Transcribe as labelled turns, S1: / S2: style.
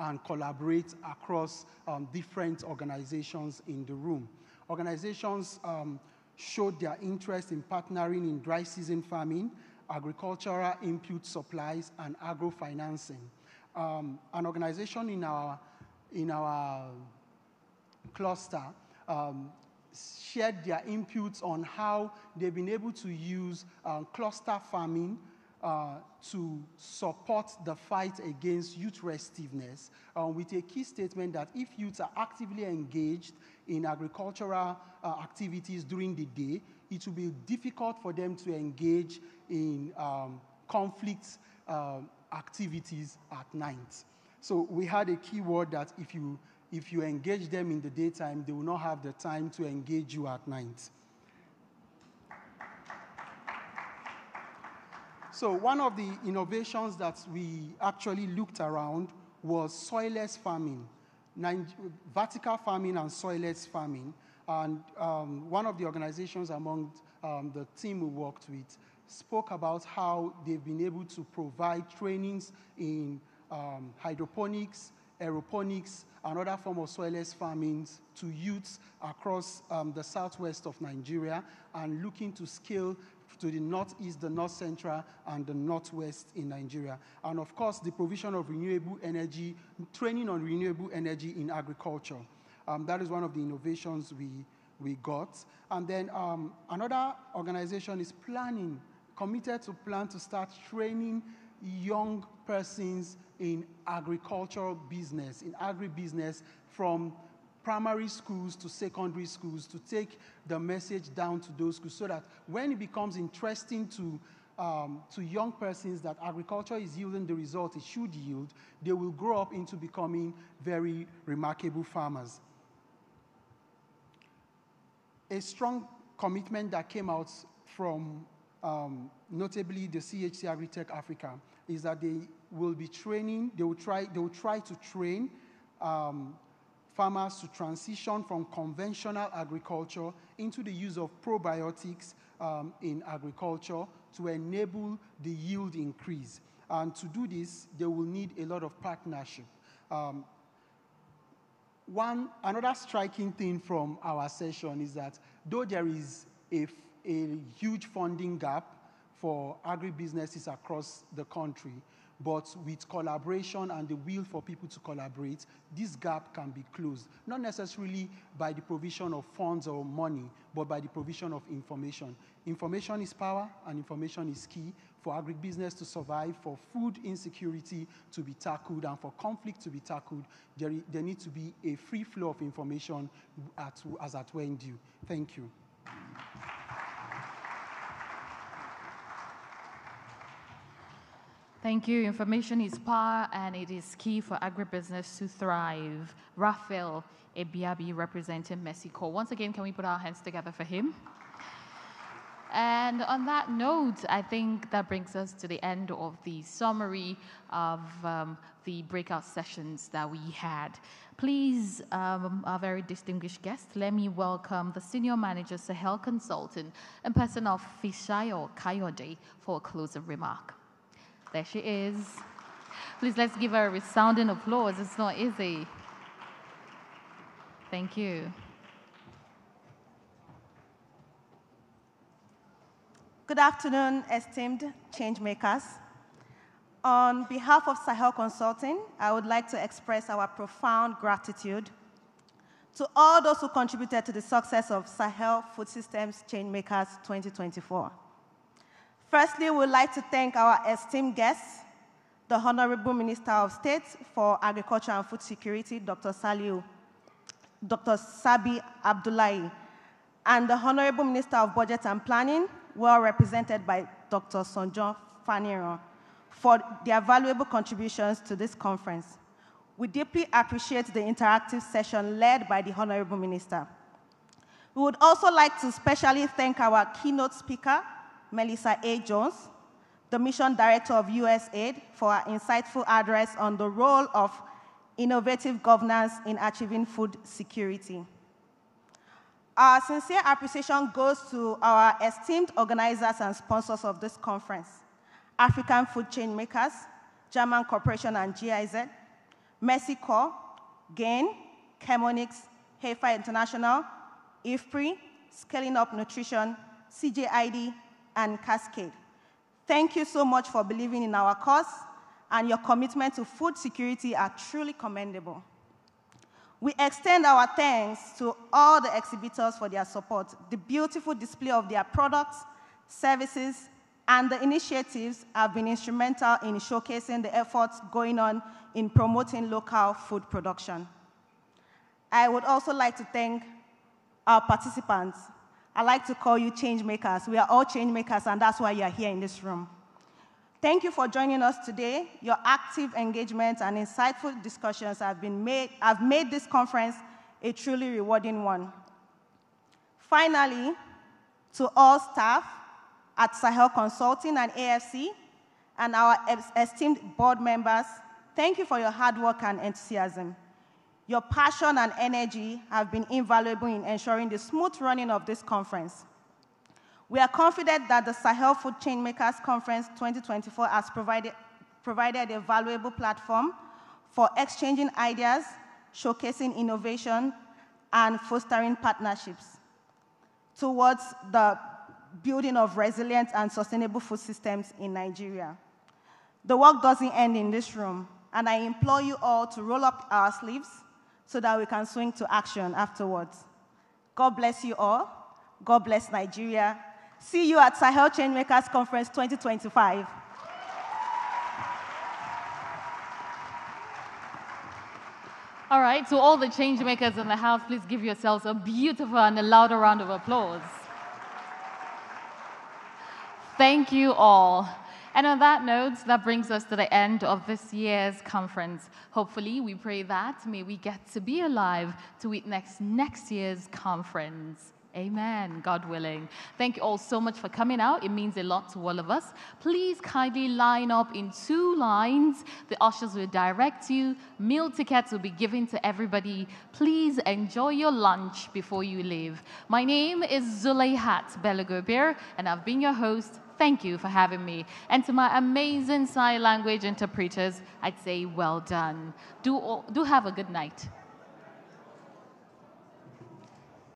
S1: and collaborate across um, different organizations in the room. Organizations um, showed their interest in partnering in dry season farming, agricultural input supplies, and agrofinancing. Um, an organization in our, in our cluster um, shared their inputs on how they've been able to use um, cluster farming uh, to support the fight against youth restiveness uh, with a key statement that if youths are actively engaged in agricultural uh, activities during the day, it will be difficult for them to engage in um, conflict um, activities at night. So we had a key word that if you, if you engage them in the daytime, they will not have the time to engage you at night. So one of the innovations that we actually looked around was soilless farming, vertical farming and soilless farming. And um, one of the organizations among um, the team we worked with spoke about how they've been able to provide trainings in um, hydroponics, aeroponics, and other form of soilless farming to youths across um, the southwest of Nigeria and looking to scale to the northeast, the north central, and the northwest in Nigeria. And of course, the provision of renewable energy, training on renewable energy in agriculture. Um, that is one of the innovations we, we got. And then um, another organization is planning, committed to plan to start training young persons in agricultural business, in agribusiness from primary schools to secondary schools to take the message down to those schools so that when it becomes interesting to, um, to young persons that agriculture is yielding the result it should yield, they will grow up into becoming very remarkable farmers. A strong commitment that came out from um, notably the CHC Agritech Africa is that they will be training, they will try, they will try to train um, farmers to transition from conventional agriculture into the use of probiotics um, in agriculture to enable the yield increase. And to do this, they will need a lot of partnership. Um, one, another striking thing from our session is that though there is a, a huge funding gap for agribusinesses across the country, but with collaboration and the will for people to collaborate, this gap can be closed. Not necessarily by the provision of funds or money, but by the provision of information. Information is power, and information is key for agribusiness to survive, for food insecurity to be tackled, and for conflict to be tackled. There, there needs to be a free flow of information at, as at when due. Thank you.
S2: Thank you. Information is power and it is key for agribusiness to thrive. Raphael Ebiabi representing Mexico. Once again, can we put our hands together for him? And on that note, I think that brings us to the end of the summary of um, the breakout sessions that we had. Please, um, our very distinguished guest, let me welcome the Senior Manager, Sahel Consultant, and person of Fisayo Kayode for a closing remark. There she is. Please let's give her a resounding applause. It's not easy. Thank you.
S3: Good afternoon, esteemed changemakers. On behalf of Sahel Consulting, I would like to express our profound gratitude to all those who contributed to the success of Sahel Food Systems Changemakers 2024. Firstly, we'd like to thank our esteemed guests, the Honorable Minister of State for Agriculture and Food Security, Dr. Saliu, Dr. Sabi Abdullahi, and the Honorable Minister of Budget and Planning, well represented by Dr. Sonjo Faniro, for their valuable contributions to this conference. We deeply appreciate the interactive session led by the Honorable Minister. We would also like to specially thank our keynote speaker, Melissa A. Jones, the Mission Director of USAID, for her insightful address on the role of innovative governance in achieving food security. Our sincere appreciation goes to our esteemed organizers and sponsors of this conference, African Food Changemakers, German Cooperation and GIZ, Mercy Corps, GAIN, Chemonics, Heifer International, IFPRI, Scaling Up Nutrition, CJID, and Cascade. Thank you so much for believing in our cause, and your commitment to food security are truly commendable. We extend our thanks to all the exhibitors for their support, the beautiful display of their products, services, and the initiatives have been instrumental in showcasing the efforts going on in promoting local food production. I would also like to thank our participants. I like to call you change makers. We are all change makers, and that's why you are here in this room. Thank you for joining us today. Your active engagement and insightful discussions have, been made, have made this conference a truly rewarding one. Finally, to all staff at Sahel Consulting and AFC, and our esteemed board members, thank you for your hard work and enthusiasm. Your passion and energy have been invaluable in ensuring the smooth running of this conference. We are confident that the Sahel Food Changemakers Conference 2024 has provided, provided a valuable platform for exchanging ideas, showcasing innovation, and fostering partnerships towards the building of resilient and sustainable food systems in Nigeria. The work doesn't end in this room, and I implore you all to roll up our sleeves so that we can swing to action afterwards. God bless you all. God bless Nigeria. See you at Sahel Changemakers Conference 2025.
S2: All right, to all the change makers in the house, please give yourselves a beautiful and a louder round of applause. Thank you all. And on that note, that brings us to the end of this year's conference. Hopefully, we pray that may we get to be alive to witness next year's conference. Amen, God willing. Thank you all so much for coming out. It means a lot to all of us. Please kindly line up in two lines. The ushers will direct you. Meal tickets will be given to everybody. Please enjoy your lunch before you leave. My name is Zuleyhat Belagobir, and I've been your host. Thank you for having me. And to my amazing sign language interpreters, I'd say well done. Do, do have a good night.